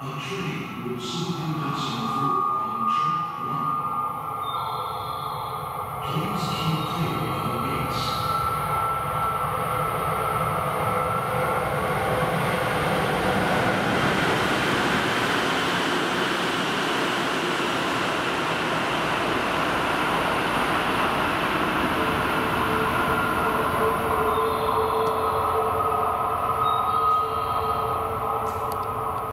A train will